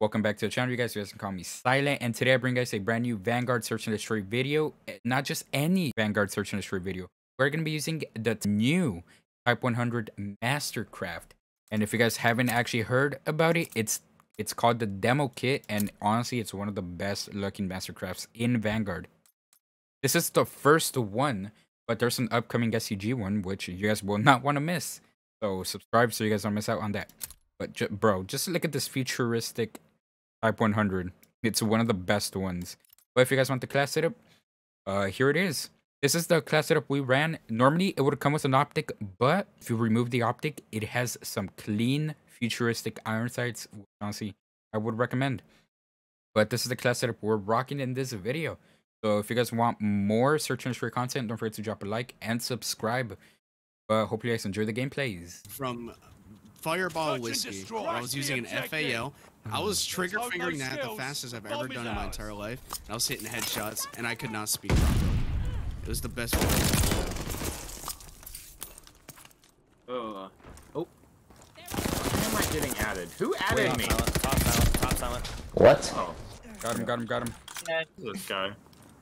Welcome back to the channel, you guys. You guys can call me Silent, and today I bring you guys a brand new Vanguard Search and Destroy video. Eh, Not just any Vanguard Search and Destroy video. We're going to be using the new Type 100 Mastercraft. And if you guys haven't actually heard about it, it's it's called the Demo Kit, and honestly, it's one of the best looking Mastercrafts in Vanguard. This is the first one, but there's an upcoming STG one, which you guys will not want to miss. So subscribe so you guys don't miss out on that. But bro, just look at this futuristic Type 100. It's one of the best ones. But if you guys want the class setup, uh, here it is. This is the class setup we ran. Normally, it would come with an optic, but if you remove the optic, it has some clean, futuristic iron sights. Honestly, I would recommend. But this is the class setup we're rocking in this video. So if you guys want more search and destroy content, don't forget to drop a like and subscribe. But hope you guys enjoy the gameplays. from Fireball Search Whiskey. destroy. I was using an Objective. FAL. I was trigger fingering that the fastest I've ever done in my entire life. I was hitting headshots, and I could not speak properly. It was the best. feeling. Uh, oh. Why am I getting added? Who added me? Top silent, top silent. What? Oh, Got him, got him, got him. this guy.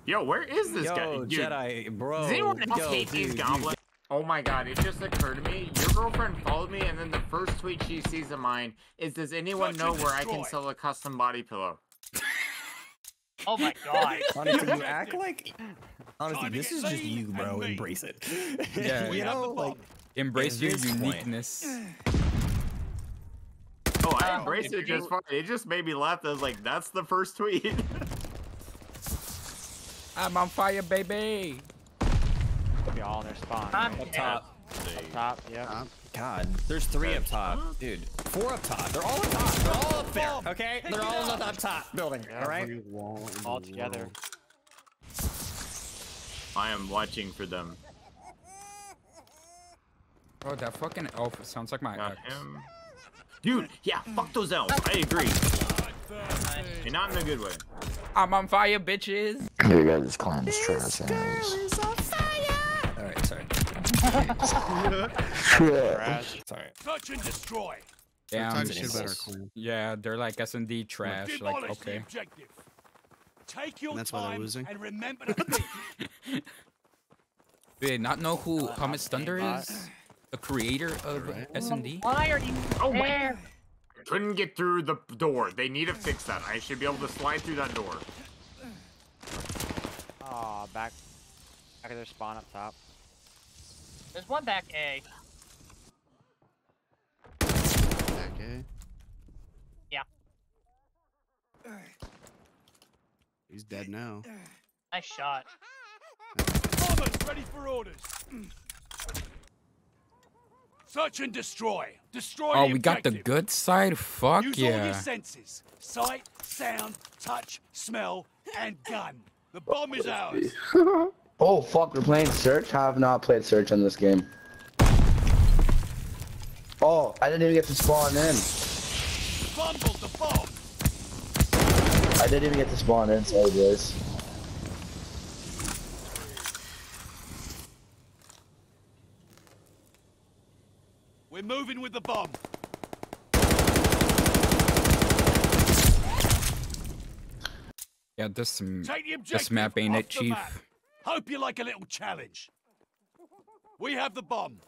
Yo, where is this Yo, guy? Dude, Jedi, bro. Does anyone else Yo, hate these dude, dude. goblins? Oh my god, it just occurred to me. Your girlfriend followed me, and then the first tweet she sees of mine is Does anyone Search know where I can sell a custom body pillow? Oh my god. Honestly, you act like. Honestly, Time this is just you, bro. Embrace it. Yeah. You know, like. Embrace your this point- uniqueness. Oh, I embraced it just fine. It just made me laugh. I was like, that's the first tweet. I'm on fire, baby. Be all in their spawn. I'm right? Up top. Up top, yeah. God, there's three up top, dude. Four up top. They're all up top. They're all up there. Okay, they're all up top building. All right. every wall in the All together. I am watching for them. Oh, that fucking elf sounds like my Got ex. him. Dude, yeah, fuck those elves. I agree. And not in a good way. I'm on fire, bitches. You guys climb this trash Shit. Crash. Sorry. Touch and destroy. Damn. Talk it's shit about our insult. clan. Yeah, they're like S and D trash. Like, okay. objective. Take your And that's why they're losing? and remember to. Do they not know who uh, Thomas Thunder aimbot. is? The creator of Right. S and D. Why are you Oh my- there? Couldn't get through the door. They need to fix that. I should be able to slide through that door. Aw, back. Back of their spawn up top. There's one back A. Back, eh? Yeah. He's dead now. Nice shot. Bombers ready for orders. Search and destroy. Destroy Oh, the we got the good side. Fuck Use all your senses. Sight, sound, touch, smell, and gun. The bomb is ours. Oh fuck, we're playing search. I have not played search in this game. Oh, I didn't even get to spawn in. Fumbled the bomb. I didn't even get to spawn in. Sorry, boys. We're moving with the bomb. Yeah, this m- Take the objective. this map ain't it, Chief. map. Hope you like a little challenge. We have the bomb.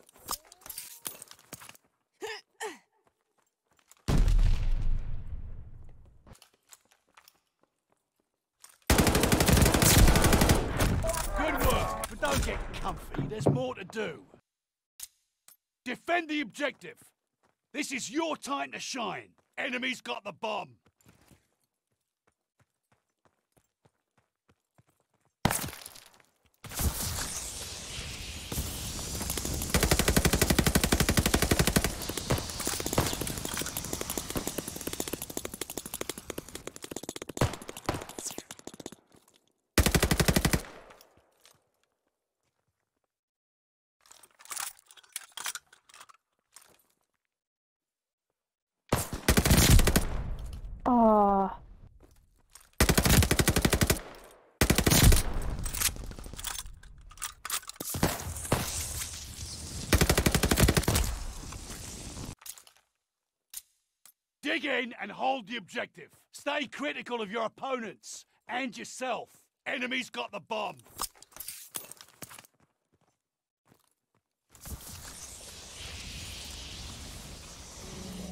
Good work, but don't get comfy. There's more to do. Defend the objective. This is your time to shine. Enemy's got the bomb. Oh. Dig in and hold the objective. Stay critical of your opponents and yourself. Enemy's got the bomb.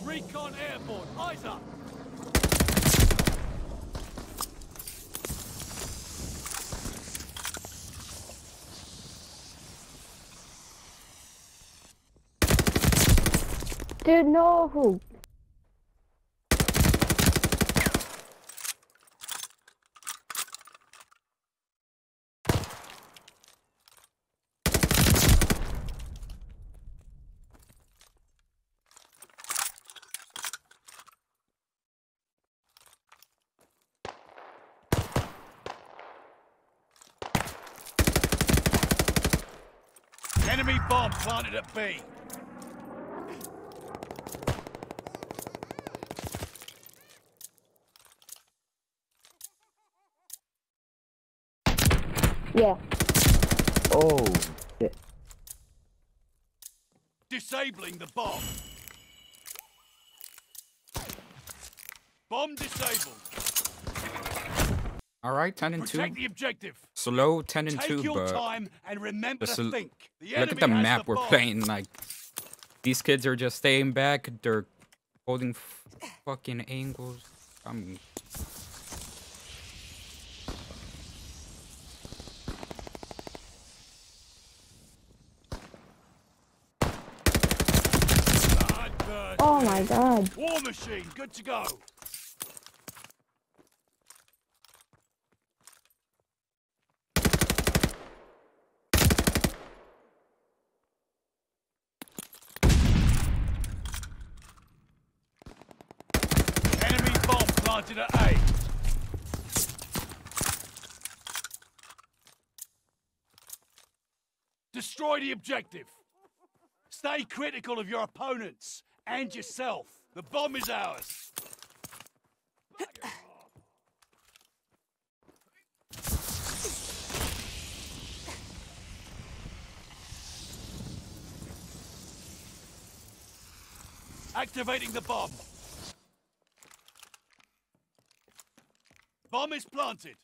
Recon airborne. Eyes up. Dude, no. Bomb planted at B. Yeah. Oh, shit. Disabling the bomb. Bomb disabled. All right, 10 and 2. Protect the objective. Slow 10 and Take 2, your but time and remember to think. The look at the map the we're bomb. playing. Like, these kids are just staying back. They're holding f- fucking angles. I'm. Oh my god. War machine, good to go. Planted at A. Destroy the objective. Stay critical of your opponents and yourself. The bomb is ours. Activating the bomb. Bomb is planted.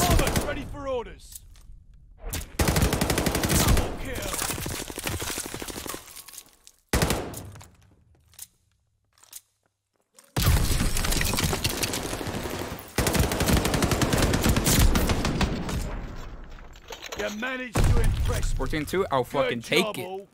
Bombers ready for orders. Double kill. You managed to impress 14 2, I'll fucking Good take it.